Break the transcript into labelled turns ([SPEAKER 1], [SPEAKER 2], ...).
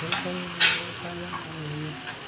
[SPEAKER 1] 天空因为我太阳而